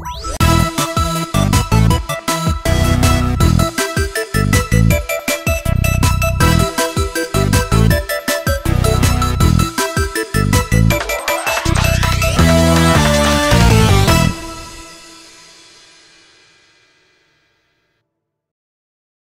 Woo!